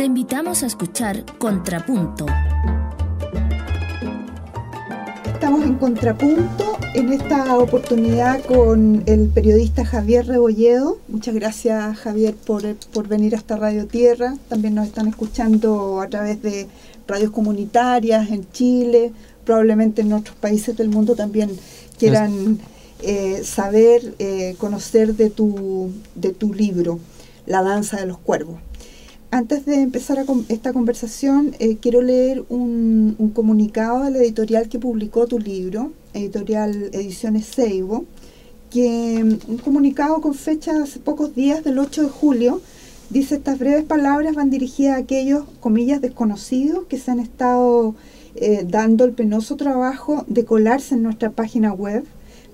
Te invitamos a escuchar Contrapunto. Estamos en Contrapunto en esta oportunidad con el periodista Javier Rebolledo. Muchas gracias Javier por, por venir hasta Radio Tierra. También nos están escuchando a través de radios comunitarias en Chile, probablemente en otros países del mundo también quieran eh, saber, eh, conocer de tu, de tu libro, La danza de los cuervos. Antes de empezar esta conversación, eh, quiero leer un, comunicado de la editorial que publicó tu libro, editorial Ediciones Seibo, que un comunicado con fecha hace pocos días, del 8 de julio, dice estas breves palabras van dirigidas a aquellos, comillas, desconocidos que se han estado dando el penoso trabajo de colarse en nuestra página web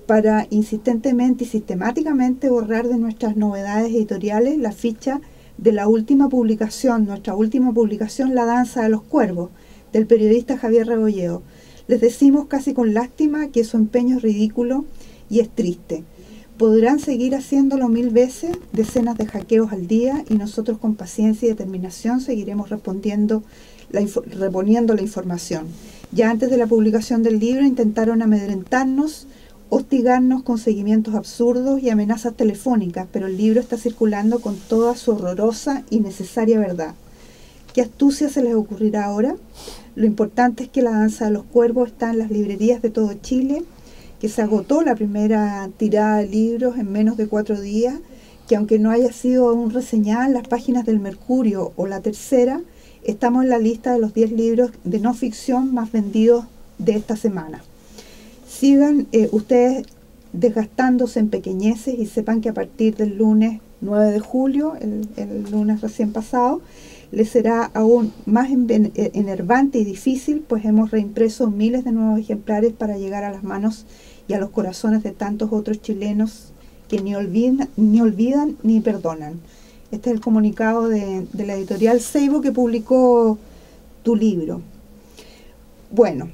para insistentemente y sistemáticamente borrar de nuestras novedades editoriales la ficha de la última publicación, nuestra última publicación, La Danza de los Cuervos, del periodista Javier Rebolledo. Les decimos casi con lástima que su empeño es ridículo y es triste. Podrán seguir haciéndolo mil veces, decenas de hackeos al día, y nosotros con paciencia y determinación seguiremos respondiendo la reponiendo la información. Ya antes de la publicación del libro intentaron amedrentarnos, hostigarnos con seguimientos absurdos y amenazas telefónicas, pero el libro está circulando con toda su horrorosa y necesaria verdad. ¿Qué astucia se les ocurrirá ahora? Lo importante es que la danza de los cuervos está en las librerías de todo Chile, que se agotó la primera tirada de libros en menos de cuatro días, que aunque no haya sido aún reseñada en las páginas del Mercurio o la tercera, estamos en la lista de los 10 libros de no ficción más vendidos de esta semana sigan eh, ustedes desgastándose en pequeñeces y sepan que a partir del lunes 9 de julio, el, lunes recién pasado, les será aún más eh, enervante y difícil, pues hemos reimpreso miles de nuevos ejemplares para llegar a las manos y a los corazones de tantos otros chilenos que ni olvidan ni, olvidan, ni perdonan. Este es el comunicado de, de la editorial Seibo que publicó tu libro. Bueno,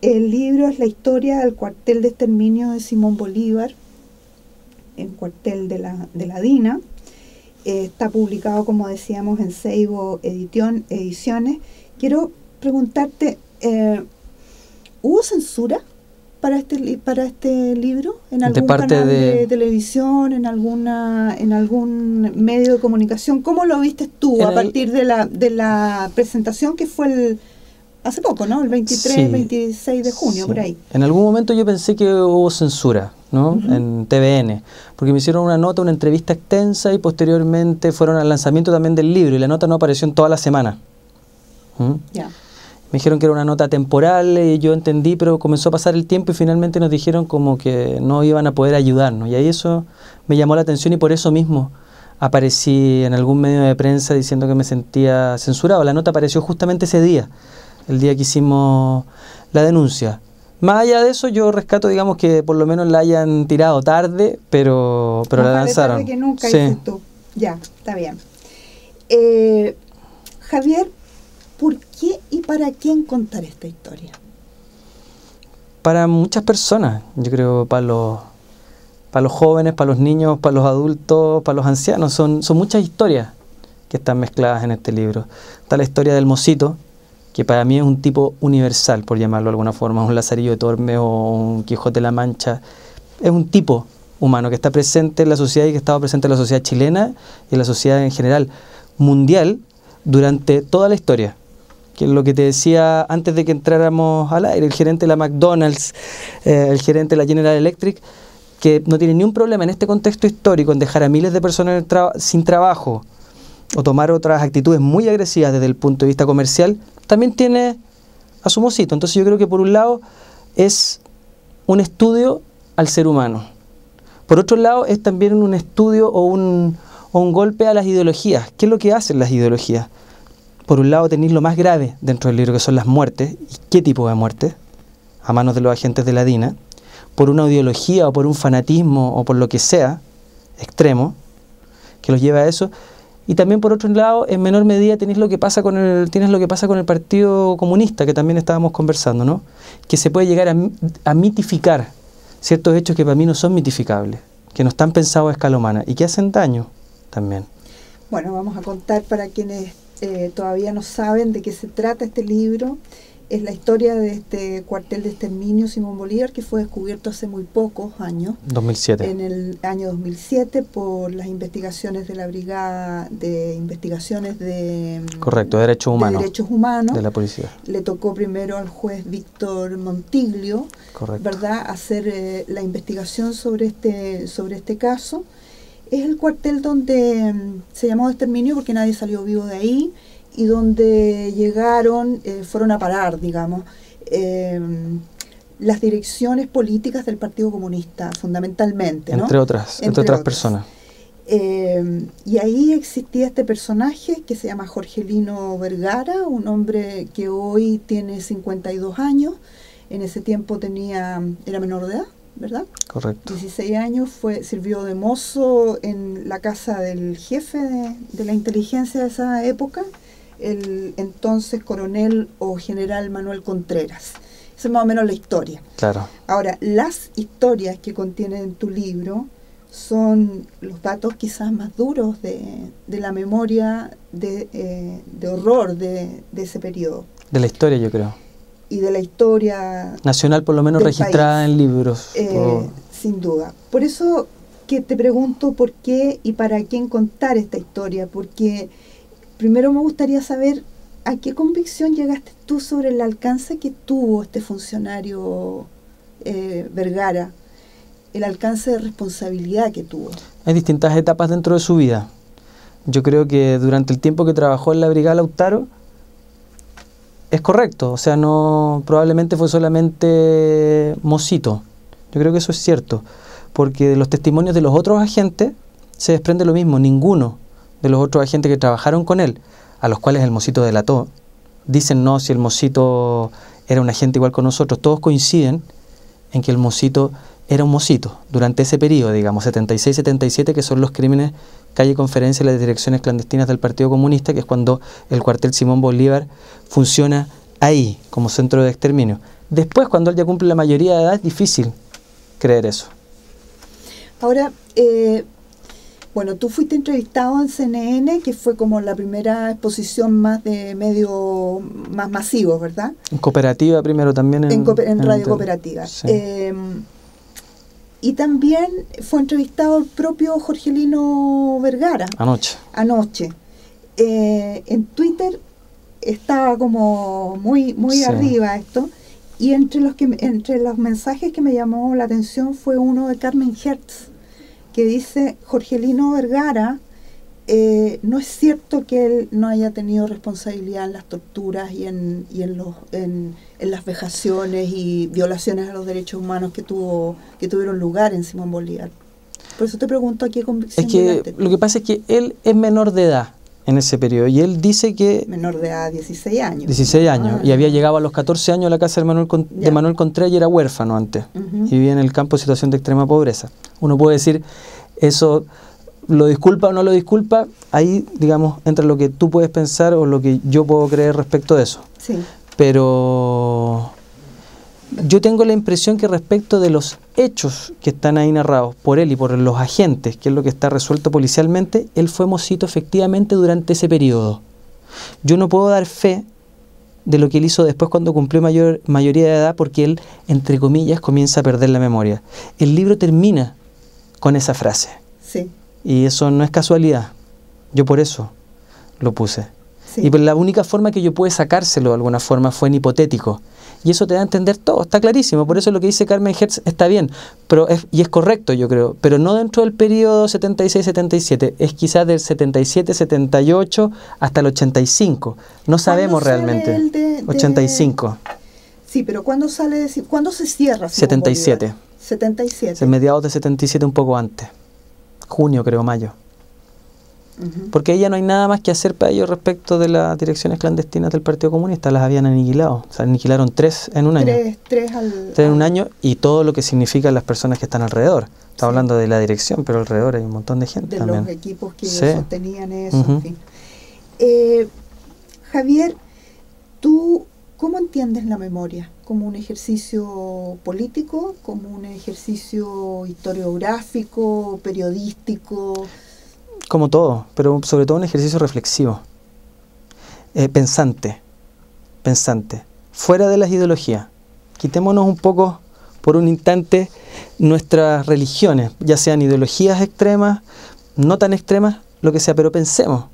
el libro es la historia del cuartel de exterminio de Simón Bolívar, el cuartel de la, de la DINA. Eh, está publicado, como decíamos, en Seibo Ediciones. Quiero preguntarte, eh, ¿hubo censura para este para este libro en algún canal de... televisión en alguna en algún medio de comunicación cómo lo viste tú a partir de la de la presentación que fue el hace poco, ¿no? El 23, 26 de junio, por ahí. En algún momento yo pensé que hubo censura, ¿no? En TVN, porque me hicieron una nota, una entrevista extensa y posteriormente fueron al lanzamiento también del libro y la nota no apareció en toda la semana. ¿Mm? Ya. Me dijeron que era una nota temporal y yo entendí, pero comenzó a pasar el tiempo y finalmente nos dijeron como que no iban a poder ayudarnos. Y ahí eso me llamó la atención y por eso mismo aparecí en algún medio de prensa diciendo que me sentía censurado. La nota apareció justamente ese día el día que hicimos la denuncia. Más allá de eso, yo rescato, digamos, que por lo menos la hayan tirado tarde, pero, pero la lanzaron. Tarde que nunca sí. tú. Ya, está bien. Eh, Javier, ¿por qué y para quién contar esta historia? Para muchas personas, yo creo, para los, para los jóvenes, para los niños, para los adultos, para los ancianos. Son, son muchas historias que están mezcladas en este libro. Está la historia del mocito, que para mí es un tipo universal, por llamarlo de alguna forma, un Lazarillo de Tormes o un Quijote de la Mancha, es un tipo humano que está presente en la sociedad y que ha estado presente en la sociedad chilena y en la sociedad en general mundial durante toda la historia. Que es lo que te decía antes de que entráramos al aire, el gerente de la McDonald's, eh, el gerente de la General Electric, que no tiene ni un problema en este contexto histórico en dejar a miles de personas sin trabajo o tomar otras actitudes muy agresivas desde el punto de vista comercial, también tiene a su mocito. Entonces yo creo que por un lado es un estudio al ser humano. Por otro lado es también un estudio o un, golpe a las ideologías. ¿Qué es lo que hacen las ideologías? Por un lado tenéis lo más grave dentro del libro que son las muertes. ¿Y qué tipo de muertes? A manos de los agentes de la DINA. Por una ideología o por un fanatismo o por lo que sea extremo que los lleva a eso y también por otro lado, en menor medida tienes lo que pasa con el, tienes lo que pasa con el Partido Comunista, que también estábamos conversando, ¿no? Que se puede llegar a, mitificar ciertos hechos que para mí no son mitificables, que no están pensados a escala humana y que hacen daño también. Bueno, vamos a contar para quienes eh, todavía no saben de qué se trata este libro, es la historia de este cuartel de exterminio Simón Bolívar que fue descubierto hace muy pocos años. 2007. En el año 2007 por las investigaciones de la Brigada de Investigaciones de, Correcto, derechos humanos. de derechos humanos. De la policía. Le tocó primero al juez Víctor Montiglio, Correcto. ¿verdad?, hacer eh, la investigación sobre este, sobre este caso. Es el cuartel donde mm, se llamó exterminio porque nadie salió vivo de ahí y donde llegaron, eh, fueron a parar, digamos, eh, las direcciones políticas del Partido Comunista, fundamentalmente. ¿no? Entre otras, entre, Entre otras otras. personas. Eh, y ahí existía este personaje que se llama Jorgelino Vergara, un hombre que hoy tiene 52 años, en ese tiempo tenía, era menor de edad, ¿verdad? Correcto. 16 años, fue, sirvió de mozo en la casa del jefe de, de la inteligencia de esa época, el entonces coronel o general Manuel Contreras. Esa es más o menos la historia. Claro. Ahora, las historias que contienen en tu libro son los datos quizás más duros de, de la memoria de, eh, de horror de, de ese periodo De la historia, yo creo. y de la historia Nacional, por lo menos registrada país. en libros. Eh, o- sin duda. Por eso que te pregunto por qué y para quién contar esta historia, porque primero me gustaría saber a qué convicción llegaste tú sobre el alcance que tuvo este funcionario eh, Vergara, el alcance de responsabilidad que tuvo. Hay distintas etapas dentro de su vida. Yo creo que durante el tiempo que trabajó en la Brigada Lautaro es correcto, o sea, no probablemente fue solamente mocito. Yo creo que eso es cierto, porque de los testimonios de los otros agentes se desprende lo mismo, ninguno de los otros agentes que trabajaron con él, a los cuales el mocito delató, dicen no si el mocito era un agente igual con nosotros, todos coinciden en que el mocito era un mocito durante ese periodo, digamos, 76-77, que son los crímenes calle conferencia y las direcciones clandestinas del Partido Comunista, que es cuando el cuartel Simón Bolívar funciona ahí como centro de exterminio. Después, cuando él ya cumple la mayoría de edad, es difícil creer eso. Ahora, eh, bueno, tú fuiste entrevistado en CNN, que fue como la primera exposición más de medio más masivos, ¿verdad? En cooperativa primero también en, En, en Radio Cooperativa. Sí. Eh, y también fue entrevistado el propio Jorgelino Vergara Anoche. anoche. Eh, en Twitter estaba como muy, muy Sí. arriba esto. Y entre los, que, entre los mensajes que me llamó la atención fue uno de Carmen Hertz, que dice, Jorgelino Vergara, eh, no es cierto que él no haya tenido responsabilidad en las torturas y en, y en, los, en, en las vejaciones y violaciones a los derechos humanos que, tuvo, que tuvieron lugar en Simón Bolívar. Por eso te pregunto a qué convicción Es que lo que pasa es que él es menor de edad en ese periodo y él dice que menor de edad, 16 años. 16 años Ah, y había llegado a los 14 años a la casa de Manuel, Con- de. Manuel Contreras y era huérfano antes y vivía en el campo en situación de extrema pobreza. Uno puede decir eso lo disculpa o no lo disculpa, ahí digamos entra lo que tú puedes pensar o lo que yo puedo creer respecto de eso. Sí, Pero yo tengo la impresión que respecto de los hechos que están ahí narrados por él y por los agentes, que es lo que está resuelto policialmente, él fue mocito efectivamente durante ese periodo. Yo no puedo dar fe de lo que él hizo después cuando cumplió mayor, mayoría de edad porque él, entre comillas, comienza a perder la memoria. El libro termina con esa frase sí, y eso no es casualidad. Yo por eso lo puse. Sí. Y pues la única forma que yo pude sacárselo de alguna forma fue en hipotético. Y eso te da a entender todo, está clarísimo. Por eso lo que dice Carmen Hertz está bien pero es, y es correcto, yo creo. Pero no dentro del periodo 76-77, es quizás del 77-78 hasta el 85. No sabemos realmente. el de- de- 85, Sí, pero ¿cuándo sale? ¿Cuándo se cierra? Simón 77. Bolívar? 77. en mediados de 77 un poco antes. Junio, creo, mayo. Porque ahí ya no hay nada más que hacer para ellos respecto de las direcciones clandestinas del Partido Comunista. Las habían aniquilado. O sea, aniquilaron tres en un año. Tres, tres al. Tres en un año y todo lo que significan las personas que están alrededor. Estamos Sí. hablando de la dirección, pero alrededor hay un montón de gente de también. los equipos que Sí. sostenían eso, en fin. Eh, Javier, ¿tú cómo entiendes la memoria? ¿Como un ejercicio político? ¿Como un ejercicio historiográfico, periodístico? Como todo, pero sobre todo un ejercicio reflexivo. eh, pensante, pensante, fuera de las ideologías. Quitémonos un poco por un instante nuestras religiones, ya sean ideologías extremas, no tan extremas, lo que sea, pero pensemos.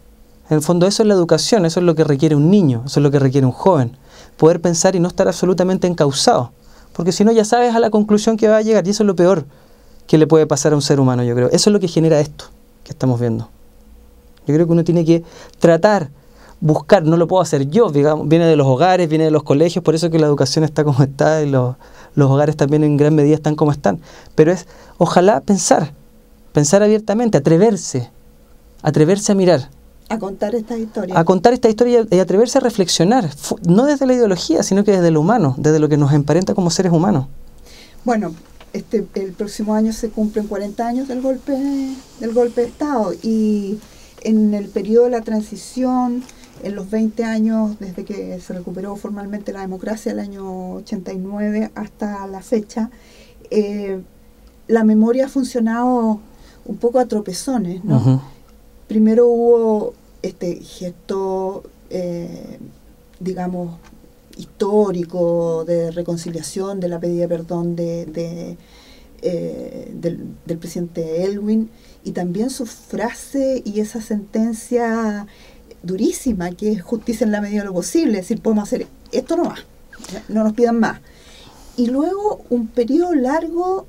En el fondo eso es la educación, eso es lo que requiere un niño, eso es lo que requiere un joven. Poder pensar y no estar absolutamente encausado. Porque si no ya sabes a la conclusión que va a llegar y eso es lo peor que le puede pasar a un ser humano, yo creo. Eso es lo que genera esto que estamos viendo. Yo creo que uno tiene que tratar, buscar, no lo puedo hacer yo, digamos, viene de los hogares, viene de los colegios, por eso que la educación está como está y los, los hogares también en gran medida están como están. Pero es, ojalá pensar, pensar abiertamente, atreverse, atreverse a mirar. A contar esta historia. A contar esta historia y atreverse a reflexionar, no desde la ideología, sino que desde lo humano, desde lo que nos emparenta como seres humanos. Bueno, este, el próximo año se cumplen 40 años del golpe, del golpe de Estado y en el periodo de la transición, en los 20 años desde que se recuperó formalmente la democracia, el año 89 hasta la fecha, eh, la memoria ha funcionado un poco a tropezones, ¿no? primero hubo este gesto, eh, digamos, histórico de reconciliación, de la pedida de perdón de, eh, del, presidente Elwin, y también su frase y esa sentencia durísima, que es justicia en la medida de lo posible, es decir, podemos hacer esto no más, no nos pidan más. Y luego un periodo largo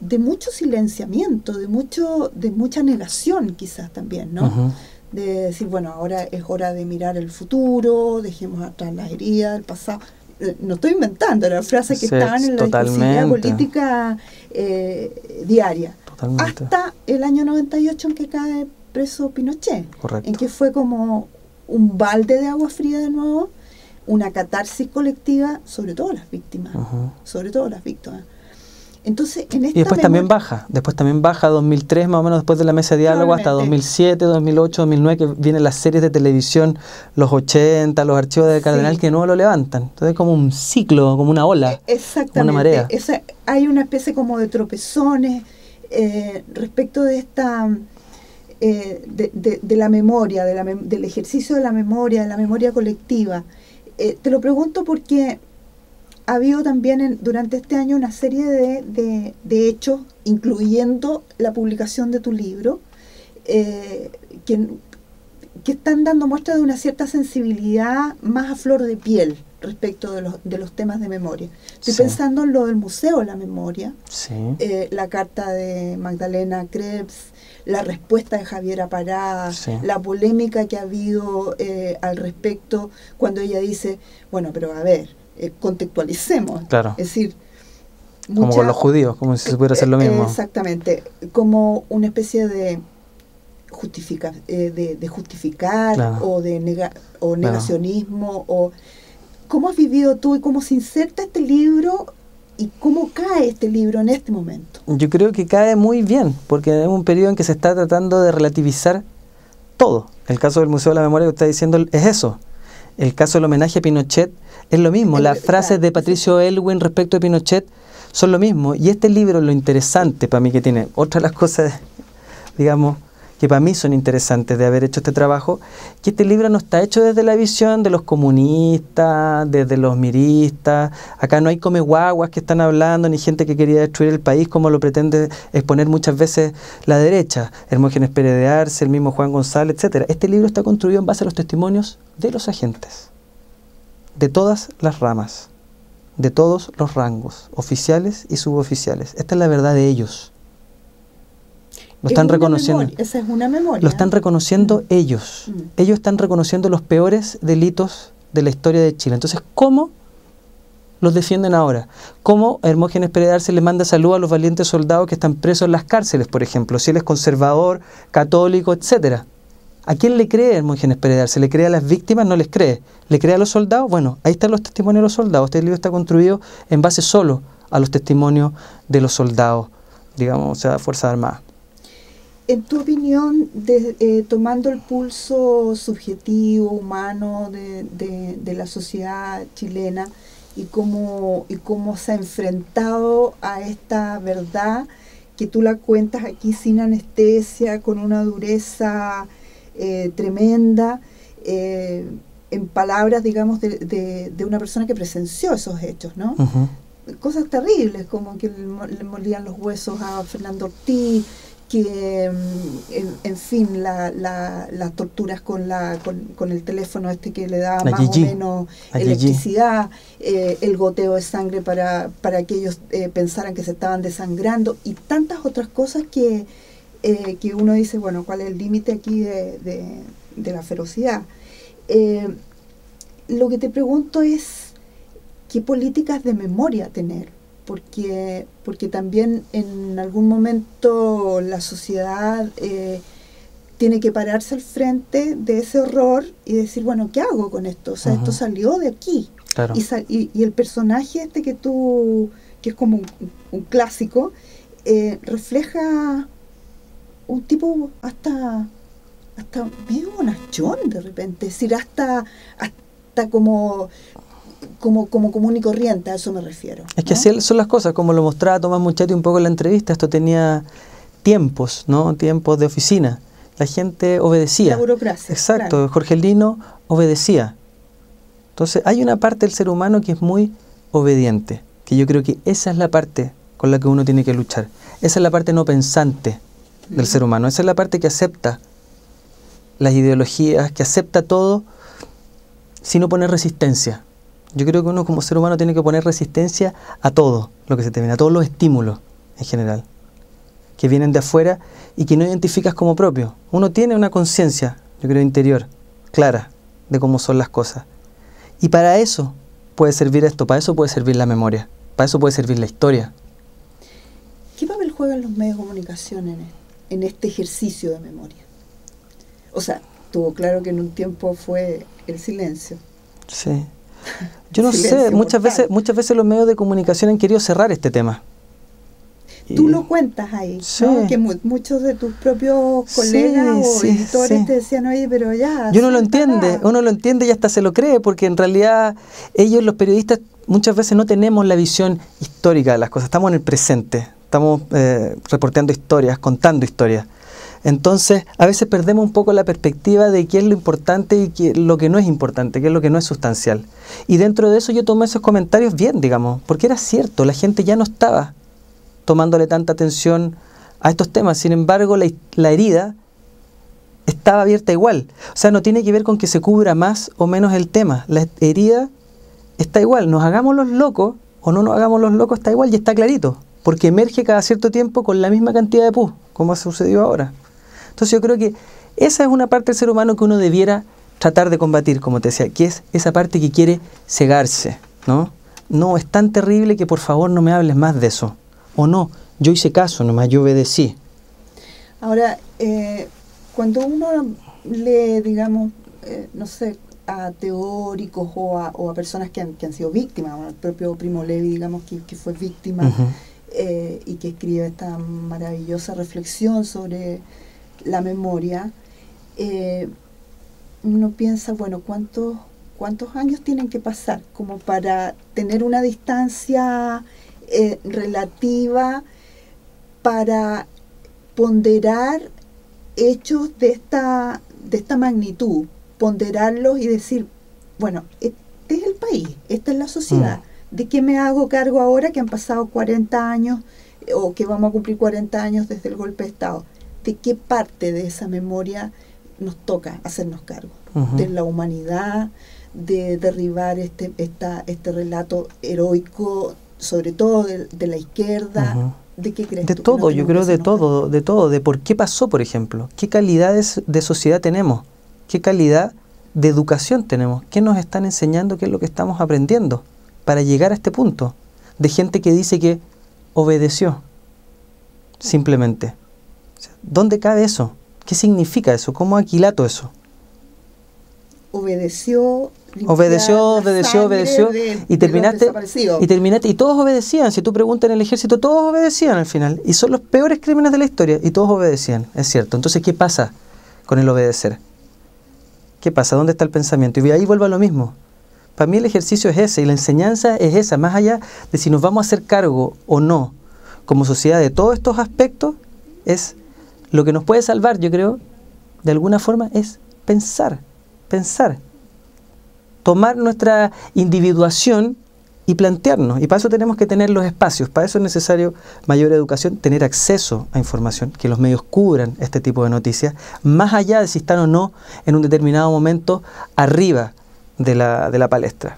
de mucho silenciamiento, de mucho, de mucha negación quizás también, ¿no? De decir, bueno, ahora es hora de mirar el futuro, dejemos atrás las heridas del pasado. Eh, no estoy inventando, las frases que están en la discusión política eh, diaria. Hasta el año 98 en que cae preso Pinochet. En que fue como un balde de agua fría de nuevo, una catarsis colectiva, sobre todo las víctimas. Sobre todo las víctimas. Entonces, en esta y después también baja, después también baja 2003 más o menos después de la mesa de diálogo hasta 2007, 2008, 2009 que vienen las series de televisión, los 80, los archivos de Cardenal que no lo levantan. Entonces es como un ciclo, como una ola, Exactamente. una marea. hay una especie como de tropezones eh, respecto de esta eh, de, la memoria, de la del ejercicio de la memoria, de la memoria colectiva. Eh, te lo pregunto porque ha habido también durante este año una serie de, hechos, incluyendo la publicación de tu libro, eh, que, están dando muestra de una cierta sensibilidad más a flor de piel respecto de los, de los temas de memoria. Estoy pensando en lo del Museo de la Memoria, eh, la carta de Magdalena Krebs, la respuesta de Javiera Parada, la polémica que ha habido eh, al respecto cuando ella dice, bueno, pero a ver, eh, contextualicemos. Claro. Es decir, como con los judíos, como si se pudiera hacer lo mismo. Exactamente, como una especie de eh, de, justificar o de nega, o negacionismo o cómo has vivido tú y cómo se inserta este libro y cómo cae este libro en este momento. Yo creo que cae muy bien, porque es un periodo en que se está tratando de relativizar todo. El caso del Museo de la Memoria que usted está diciendo es eso. El caso del homenaje a Pinochet es lo mismo. Las frases de Patricio Elwin respecto a Pinochet son lo mismo. Y este libro, lo interesante para mí que tiene, otra de las cosas, digamos, que para mí son interesantes de haber hecho este trabajo, que este libro no está hecho desde la visión de los comunistas, desde los miristas, acá no hay come guaguas que están hablando, ni gente que quería destruir el país como lo pretende exponer muchas veces la derecha, Hermógenes Pérez de Arce, el mismo Juan González, etcétera. Este libro está construido en base a los testimonios de los agentes de todas las ramas, de todos los rangos, oficiales y suboficiales. Esta es la verdad de ellos. Lo están reconociendo. esa es una memoria. Lo están reconociendo mm. ellos. Mm. Ellos están reconociendo los peores delitos de la historia de Chile. Entonces, ¿cómo los defienden ahora? ¿Cómo Hermógenes Pérez le manda salud a los valientes soldados que están presos en las cárceles, por ejemplo? Si él es conservador, católico, etcétera. ¿A quién le cree Hermógenes Pérez ¿Se le cree a las víctimas? No les cree. ¿Le cree a los soldados? Bueno, ahí están los testimonios de los soldados. Este libro está construido en base solo a los testimonios de los soldados, digamos, o sea, Fuerzas Armadas. En tu opinión, eh, tomando el pulso subjetivo, humano de, la sociedad chilena y cómo, y cómo se ha enfrentado a esta verdad que tú la cuentas aquí sin anestesia, con una dureza eh, tremenda, eh, en palabras, digamos, de, de, una persona que presenció esos hechos, ¿no? Cosas terribles, como que le molían los huesos a Fernando Ortiz, que, mm, en, fin, la, las torturas con, la, con, el teléfono este que le da más o menos electricidad, eh, el goteo de sangre para, para que ellos eh, pensaran que se estaban desangrando y tantas otras cosas que, eh, que uno dice, bueno, ¿cuál es el límite aquí de, de, la ferocidad? lo que te pregunto es, ¿qué políticas de memoria tener? Porque, porque también en algún momento la sociedad eh, tiene que pararse al frente de ese horror y decir, bueno, ¿qué hago con esto? O sea, esto salió de aquí. Y, y, el personaje este que tú, que es como un, clásico, eh, refleja un tipo hasta hasta medio bonachón de repente, es decir, hasta, hasta como como, como común y corriente, a eso me refiero. Es que así son las cosas, como lo mostraba Tomás Muchetti un poco en la entrevista, esto tenía tiempos, ¿no? Tiempos de oficina. La gente obedecía. La burocracia. Exacto, Jorge Lino obedecía. Entonces, hay una parte del ser humano que es muy obediente, que yo creo que esa es la parte con la que uno tiene que luchar. Esa es la parte no pensante del ser humano, esa es la parte que acepta las ideologías, que acepta todo sin oponer resistencia. Yo creo que uno como ser humano tiene que poner resistencia a todo lo que se te viene, a todos los estímulos en general, que vienen de afuera y que no identificas como propio. Uno tiene una conciencia, yo creo, interior, clara de cómo son las cosas. Y para eso puede servir esto, para eso puede servir la memoria, para eso puede servir la historia. ¿Qué papel juegan los medios de comunicación en, en este ejercicio de memoria? O sea, tuvo claro que en un tiempo fue el silencio. Sí. Yo no sé, muchas veces, muchas veces los medios de comunicación han querido cerrar este tema. Tú lo cuentas ahí, que muchos de tus propios colegas o editores te decían, oye, pero ya... Y uno lo entiende, uno lo entiende y hasta se lo cree, porque en realidad ellos, los periodistas, muchas veces no tenemos la visión histórica de las cosas, estamos en el presente, estamos eh, reporteando historias, contando historias. Entonces, a veces perdemos un poco la perspectiva de qué es lo importante y qué, lo que no es importante, qué es lo que no es sustancial. Y dentro de eso yo tomé esos comentarios bien, digamos, porque era cierto, la gente ya no estaba tomándole tanta atención a estos temas. Sin embargo, la, la herida estaba abierta igual. O sea, no tiene que ver con que se cubra más o menos el tema. La herida está igual. Nos hagamos los locos o no nos hagamos los locos está igual y está clarito. Porque emerge cada cierto tiempo con la misma cantidad de pus, como ha sucedido ahora. Entonces yo creo que esa es una parte del ser humano que uno debiera tratar de combatir, como te decía, que es esa parte que quiere cegarse, ¿no? No, es tan terrible que por favor no me hables más de eso. O no, yo hice caso, nomás yo obedecí. Ahora, eh, cuando uno lee, digamos, eh, no sé, a teóricos o a, personas que han, sido víctimas, el propio Primo Levi, digamos, que, fue víctima eh, y que escribe esta maravillosa reflexión sobre la memoria, eh, uno piensa, bueno, ¿cuántos, ¿cuántos años tienen que pasar como para tener una distancia eh, relativa para ponderar hechos de esta, de esta magnitud, ponderarlos y decir, bueno, este es el país, esta es la sociedad. Mm. ¿De qué me hago cargo ahora que han pasado 40 años o que vamos a cumplir 40 años desde el golpe de Estado? De qué parte de esa memoria nos toca hacernos cargo, de la humanidad, de derribar este, esta, este relato heroico, sobre todo de, la izquierda. ¿De qué crees? De todo, yo creo de todo, de todo, de por qué pasó, por ejemplo, qué calidades de sociedad tenemos, qué calidad de educación tenemos, qué nos están enseñando, qué es lo que estamos aprendiendo para llegar a este punto, de gente que dice que obedeció, simplemente. ¿Dónde cabe eso? ¿Qué significa eso? ¿Cómo aquilato eso? Obedeció. Obedeció, obedeció, obedeció. y terminaste. Y terminaste. Y todos obedecían. Si tú preguntas en el ejército, todos obedecían al final. Y son los peores crímenes de la historia. Y todos obedecían. Es cierto. Entonces, ¿qué pasa con el obedecer? ¿Qué pasa? ¿Dónde está el pensamiento? Y ahí vuelvo a lo mismo. Para mí el ejercicio es ese y la enseñanza es esa, más allá de si nos vamos a hacer cargo o no como sociedad de todos estos aspectos, es lo que nos puede salvar, yo creo, de alguna forma, es pensar, pensar. tomar nuestra individuación y plantearnos. Y para eso tenemos que tener los espacios, para eso es necesario mayor educación, tener acceso a información, que los medios cubran este tipo de noticias, más allá de si están o no en un determinado momento arriba de la, de la palestra.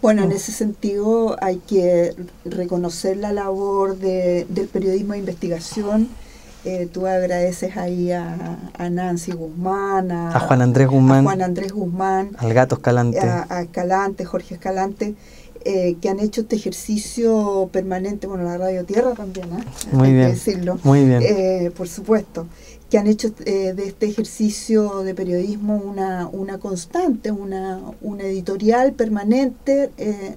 Bueno, en ese sentido hay que reconocer la labor de, del periodismo de investigación. Eh, tú agradeces ahí a, Nancy Guzmán, a, Juan Andrés Guzmán, Juan Andrés Guzmán, al Gato Escalante, a, Escalante, Jorge Escalante, eh, que han hecho este ejercicio permanente, bueno, la Radio Tierra también, ¿eh? muy hay bien, que decirlo, muy bien. Eh, por supuesto, que han hecho eh, de este ejercicio de periodismo una, una constante, una, una editorial permanente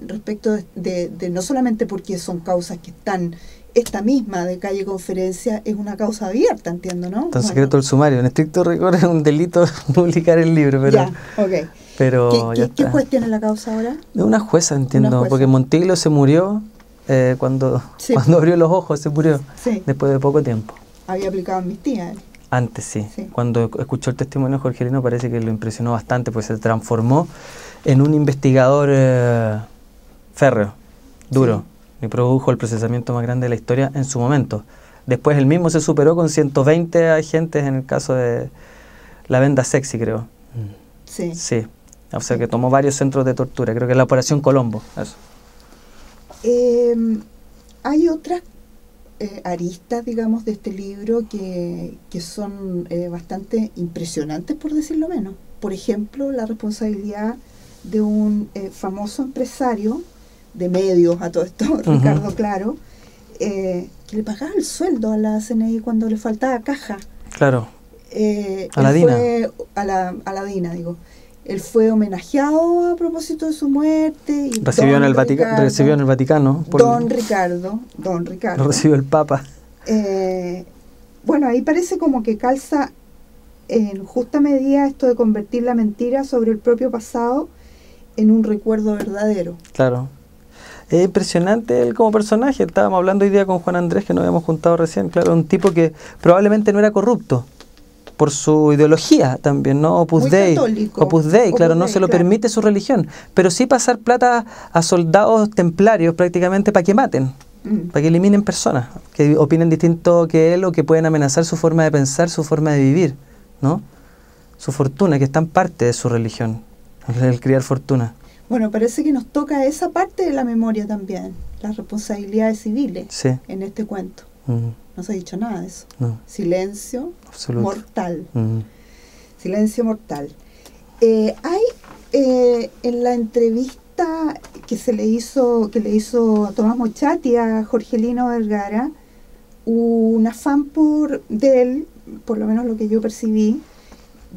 respecto de, de, no solamente porque son causas que están, esta misma de calle conferencia es una causa abierta, entiendo, ¿no? Está secreto el sumario, en estricto rigor es un delito publicar el libro, pero... Ya, ok. Pero ¿Qué, qué, juez tiene la causa ahora? De una jueza, entiendo, Una jueza. porque Montiglo se murió eh, cuando, Sí. cuando abrió los ojos, se murió, Sí, después de poco tiempo. había aplicado amnistía. él. Antes sí. Sí. Cuando escuchó el testimonio de Jorgelino parece que lo impresionó bastante, pues se transformó en un investigador eh, férreo, duro, y produjo el procesamiento más grande de la historia en su momento. Después él mismo se superó con 120 agentes en el caso de la venda sexy, creo. Sí. Sí. O sea que tomó varios centros de tortura, creo que es la Operación Colombo. Eso. Eh, hay otras eh, aristas, digamos, de este libro que, que son eh, bastante impresionantes, por decirlo menos. Por ejemplo, la responsabilidad de un eh, famoso empresario de medios, a todo esto, Ricardo Claro, eh, que le pagaba el sueldo a la CNI cuando le faltaba caja. Claro. Eh, A la fue- a la, a la Dina, digo. Él fue homenajeado a propósito de su muerte. Y Recibió en, el Vatica- Ricardo- recibió en el Vaticano. por- Don Ricardo, Don Ricardo. lo recibió el Papa. Eh, bueno, ahí parece como que calza en justa medida esto de convertir la mentira sobre el propio pasado en un recuerdo verdadero. Claro. Es impresionante él como personaje. Estábamos hablando hoy día con Juan Andrés, que nos habíamos juntado recién. Claro, un tipo que probablemente no era corrupto por su ideología también, ¿no? Opus Muy Dei. católico. Opus Dei, claro, Opus no Dei, se lo claro. permite su religión. Pero sí pasar plata a soldados templarios prácticamente para que maten, Mm. para que eliminen personas que opinen distinto que él o que pueden amenazar su forma de pensar, su forma de vivir, ¿no? Su fortuna, que es tan parte de su religión, el criar fortuna. Bueno, parece que nos toca esa parte de la memoria también, las responsabilidades civiles Sí. en este cuento. Mm, No se ha dicho nada de eso. no, Silencio absoluto. mortal. Mm. Silencio mortal. Eh, hay eh, en la entrevista que se le hizo, que le hizo Tomás Mochati a Jorgelino Vergara, un afán por de él, por lo menos lo que yo percibí,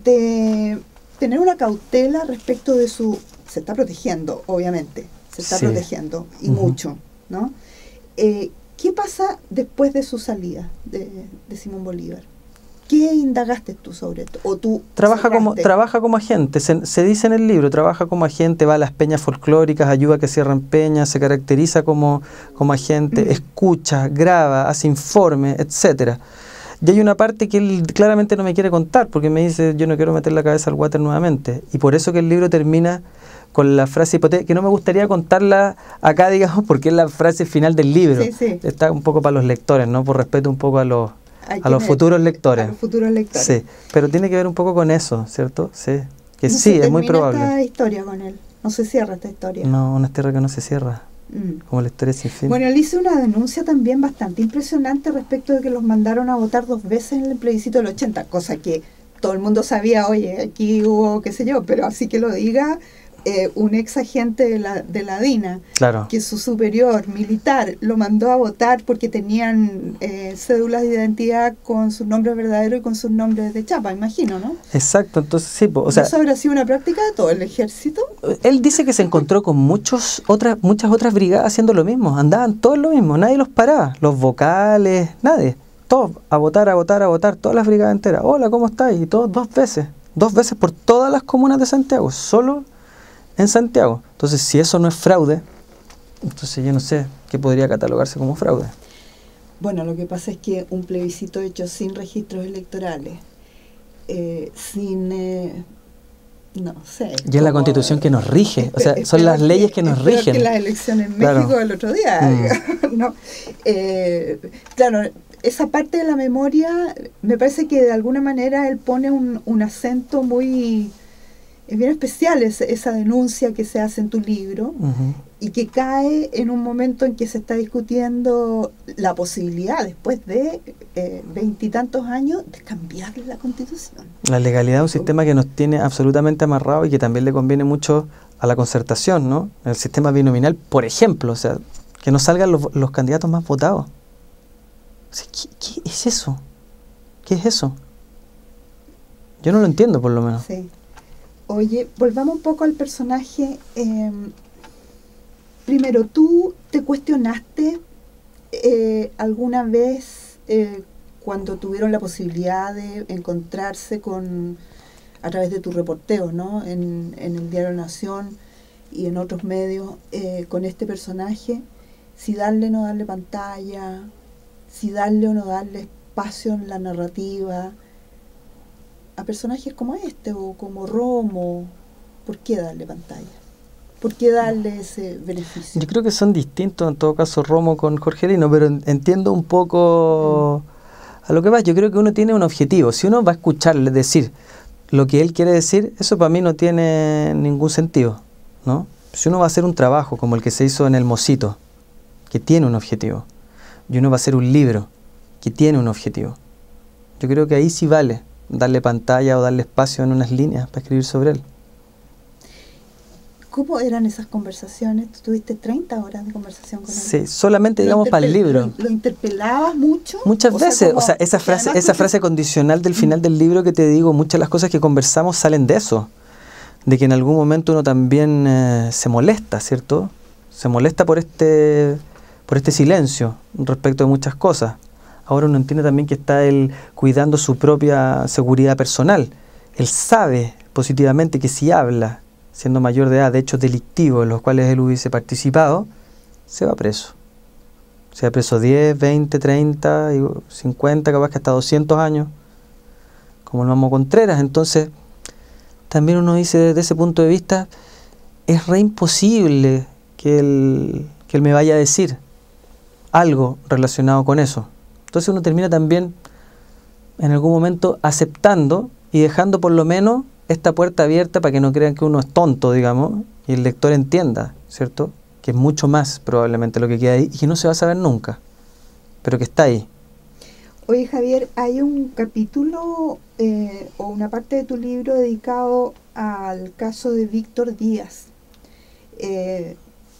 de tener una cautela respecto de su. Se está protegiendo, obviamente, se está Sí. protegiendo y mucho, ¿no? Eh, ¿Qué pasa después de su salida de, de Simón Bolívar? ¿Qué indagaste tú sobre esto? ¿O tú Trabaja como, trabaja como agente, se, se dice en el libro, trabaja como agente, va a las peñas folclóricas, ayuda a que cierren peñas, se caracteriza como, como agente, escucha, graba, hace informe, etcétera. Y hay una parte que él claramente no me quiere contar, porque me dice, yo no quiero meter la cabeza al water nuevamente. Y por eso que el libro termina con la frase hipotética, que no me gustaría contarla acá, digamos, porque es la frase final del libro. Sí, sí. Está un poco para los lectores, ¿no? Por respeto un poco a los, a los futuros lectores. A los futuros lectores. Sí, pero tiene que ver un poco con eso, ¿cierto? Sí, que No sí, se es muy probable. esta historia con él. No se cierra esta historia. No, una tierra que no se cierra, Mm. como la historia sin fin. Bueno, él hizo una denuncia también bastante impresionante respecto de que los mandaron a votar dos veces en el plebiscito del 80, cosa que todo el mundo sabía, oye, aquí hubo qué sé yo, pero así que lo diga eh, un ex agente de la, de la DINA, claro, que su superior militar lo mandó a votar porque tenían eh, cédulas de identidad con sus nombres verdaderos y con sus nombres de chapa, imagino, ¿no? exacto, entonces sí, o sea, ¿Eso habrá sido una práctica de todo el ejército? él dice que se encontró con muchos otras, muchas otras brigadas haciendo lo mismo, andaban todos lo mismo, nadie los paraba, los vocales, nadie, todos a votar, a votar, a votar, todas las brigadas enteras, hola, ¿cómo estás? Y todos dos veces, dos veces por todas las comunas de Santiago, solo en Santiago. Entonces, si eso no es fraude, entonces yo no sé qué podría catalogarse como fraude. Bueno, lo que pasa es que un plebiscito hecho sin registros electorales, eh, sin, eh, no sé. Y es la constitución que nos rige, o sea, son las leyes que, nos rigen. Que las elecciones en México el otro día. Mm. ¿no? Eh, claro, esa parte de la memoria, me parece que de alguna manera él pone un, un acento muy es bien especial esa denuncia que se hace en tu libro y que cae en un momento en que se está discutiendo la posibilidad, después de eh, veintitantos años, de cambiar la constitución. La legalidad es un sistema que nos tiene absolutamente amarrado y que también le conviene mucho a la concertación, ¿no? El sistema binominal, por ejemplo, o sea, que no salgan los, candidatos más votados. ¿qué, ¿Qué es eso? ¿Qué es eso? Yo no lo entiendo, por lo menos. Sí. Oye, volvamos un poco al personaje. Em, primero, ¿tú te cuestionaste eh, alguna vez eh, cuando tuvieron la posibilidad de encontrarse con a través de tu reporteo, ¿no? En, el diario Nación y en otros medios eh, con este personaje, si darle o no darle pantalla, si darle o no darle espacio en la narrativa, a personajes como este o como Romo, ¿por qué darle pantalla? ¿Por qué darle ese beneficio? Yo creo que son distintos en todo caso Romo con Jorge Lino, pero entiendo un poco a lo que va. Yo creo que uno tiene un objetivo. Si uno va a escucharle decir lo que él quiere decir, eso para mí no tiene ningún sentido. ¿no? Si uno va a hacer un trabajo como el que se hizo en El Mosito, que tiene un objetivo, y uno va a hacer un libro que tiene un objetivo, yo creo que ahí sí vale darle pantalla o darle espacio en unas líneas para escribir sobre él. ¿Cómo eran esas conversaciones? ¿Tú tuviste 30 horas de conversación con él? Sí, solamente digamos para el libro. ¿Lo, interpelabas mucho? Muchas veces, o sea, esa frase, esa frase condicional del final del libro que te digo, muchas de las cosas que conversamos salen de eso, de que en algún momento uno también eh, se molesta, ¿cierto? Se molesta por este, por este silencio respecto de muchas cosas ahora uno entiende también que está él cuidando su propia seguridad personal. Él sabe positivamente que si habla, siendo mayor de edad, de hechos delictivos en los cuales él hubiese participado, se va preso. Se va preso 10, 20, 30, 50, capaz que hasta 200 años, como el Mamo Contreras. Entonces, también uno dice desde ese punto de vista, es re imposible que él, que él me vaya a decir algo relacionado con eso. Entonces uno termina también en algún momento aceptando y dejando por lo menos esta puerta abierta para que no crean que uno es tonto, digamos, y el lector entienda, ¿cierto? Que es mucho más probablemente lo que queda ahí y que no se va a saber nunca, pero que está ahí. Oye Javier, hay un capítulo eh, o una parte de tu libro dedicado al caso de Víctor Díaz. Eh,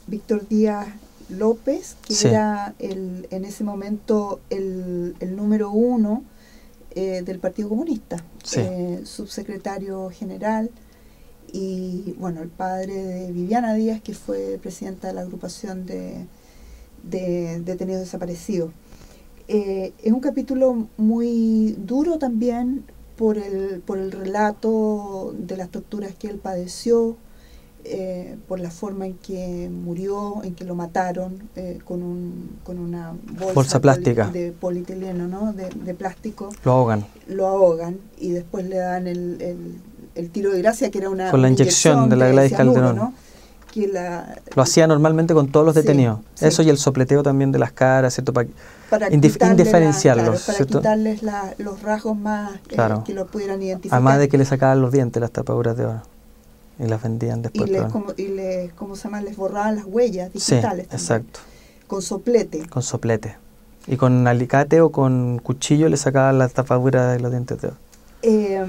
Víctor Díaz López, que era el, en ese momento el, número uno eh, del Partido Comunista, eh, subsecretario general, y bueno, el padre de Viviana Díaz, que fue presidenta de la agrupación de, detenidos desaparecidos. Eh, es un capítulo muy duro también por el, por el relato de las torturas que él padeció, eh, por la forma en que murió, en que lo mataron eh, con, un, con una bolsa, plástica de polietileno, ¿no? de, plástico. Lo ahogan. Lo ahogan y después le dan el, el, tiro de gracia, que era una. Con la inyección, de la Gladys Calderón. Que la, lo hacía normalmente con todos los detenidos. Eso y el sopleteo también de las caras, ¿cierto? Para, para indiferenciarlos. para quitarles los rasgos más eh, que lo pudieran identificar. Además de que le sacaban los dientes, las tapaduras de oro. Y las vendían después. Y les, como, y les, ¿cómo se llama? Les borraban las huellas digitales. Sí, exacto. Con soplete. Con soplete. Y con alicate o con cuchillo le sacaban las tapaduras de los dientes de oro. Eh,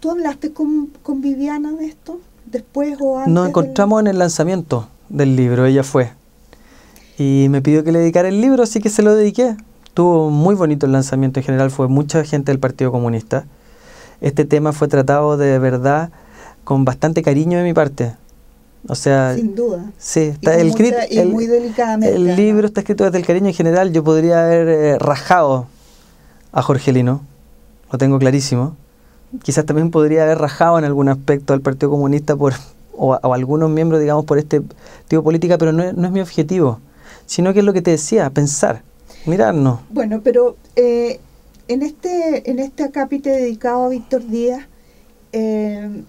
¿Tú hablaste con, con, Viviana de esto? ¿Después o antes? Nos encontramos en el lanzamiento del libro, ella fue. Y me pidió que le dedicara el libro, así que se lo dediqué. Tuvo muy bonito el lanzamiento en general, fue mucha gente del Partido Comunista. Este tema fue tratado de verdad con bastante cariño de mi parte. O sea, sin duda. Sí, está el, muy delicadamente, el libro está escrito desde el cariño en general. Yo podría haber eh, rajado a Jorgelino, lo tengo clarísimo. Quizás también podría haber rajado en algún aspecto al Partido Comunista por, o, a, algunos miembros, digamos, por este tipo de política, pero no es, no es mi objetivo, sino que es lo que te decía, pensar, mirarnos. Bueno, pero eh, en este en este acápite dedicado a Víctor Díaz, eh,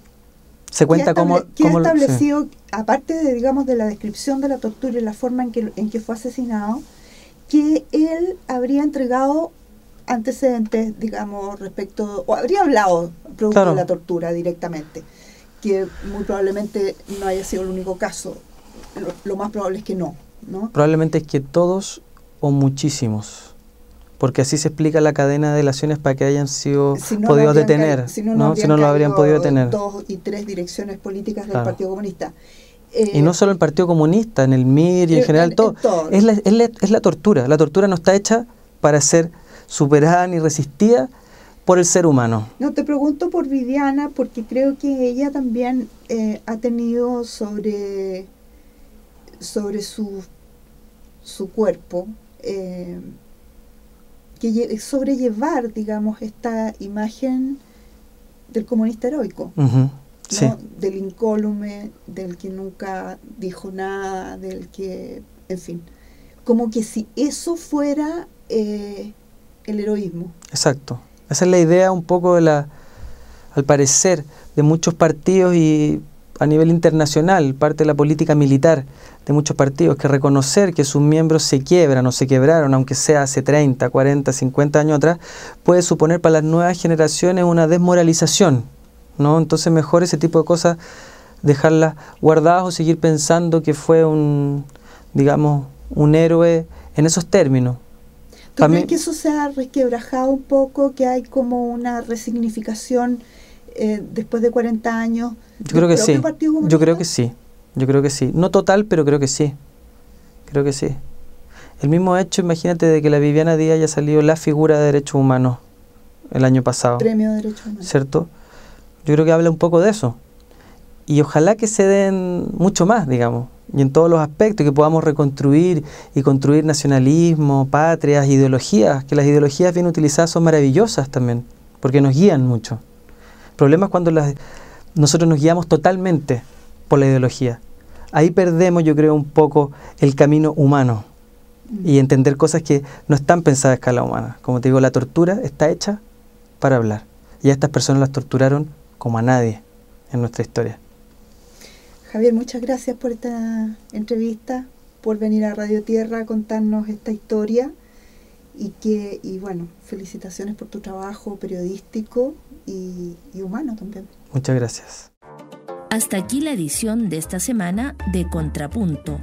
se cuenta cómo... Que ha cómo sí. establecido, aparte de, digamos, de la descripción de la tortura y la forma en que, en que fue asesinado, que él habría entregado antecedentes, digamos, respecto, o habría hablado producto Claro. de la tortura directamente, que muy probablemente no haya sido el único caso. Lo, lo más probable es que no, ¿no? Probablemente es que todos o muchísimos. Porque así se explica la cadena de delaciones para que hayan sido Si no, habrían detener. si no, ¿no? no Si no lo habrían podido detener. Dos y tres direcciones políticas del Claro. Partido Comunista. Eh, Y no solo el Partido Comunista, en el MIR y en en- general en todo. todo. Es, la, es, la, es la tortura. La tortura no está hecha para ser superada ni resistida por el ser humano. No, te pregunto por Viviana porque creo que ella también eh, ha tenido sobre, sobre su, su cuerpo eh, que lle- sobrellevar, digamos, esta imagen del comunista heroico, del incólume, del que nunca dijo nada, del que, en fin, como que si eso fuera eh, el heroísmo. exacto. Esa es la idea un poco de la, al parecer, de muchos partidos y a nivel internacional, parte de la política militar de muchos partidos, que reconocer que sus miembros se quiebran o se quebraron, aunque sea hace 30, 40, 50 años atrás, puede suponer para las nuevas generaciones una desmoralización, ¿no? Entonces mejor ese tipo de cosas dejarlas guardadas o seguir pensando que fue un, digamos, un héroe en esos términos. ¿Tú crees que eso se ha resquebrajado un poco, que hay como una resignificación eh, después de 40 años? Yo creo que sí. Yo creo que sí. Yo creo que sí. No total, pero creo que sí. Creo que sí. El mismo hecho, imagínate, de que la Viviana Díaz haya salido la figura de derechos humanos el año pasado, Premio de Derechos Humanos. ¿cierto? Yo creo que habla un poco de eso. Y ojalá que se den mucho más, digamos, y en todos los aspectos, que podamos reconstruir y construir nacionalismo, patrias, ideologías, que las ideologías bien utilizadas son maravillosas también, porque nos guían mucho. Problema es cuando las, nosotros nos guiamos totalmente por la ideología. Ahí perdemos, yo creo, un poco el camino humano Mm. y entender cosas que no están pensadas a escala humana. Como te digo, la tortura está hecha para hablar. Y a estas personas las torturaron como a nadie en nuestra historia. Javier, muchas gracias por esta entrevista, por venir a Radio Tierra a contarnos esta historia y que y bueno, felicitaciones por tu trabajo periodístico y, humano también. Muchas gracias. Hasta aquí la edición de esta semana de Contrapunto.